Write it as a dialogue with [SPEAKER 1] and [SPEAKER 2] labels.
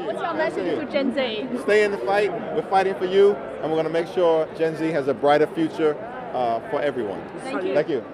[SPEAKER 1] What's your message for Gen Z?
[SPEAKER 2] Stay in the fight. We're fighting for you, and we're going to make sure Gen Z has a brighter future uh, for everyone.
[SPEAKER 1] Thank you.
[SPEAKER 2] Thank you.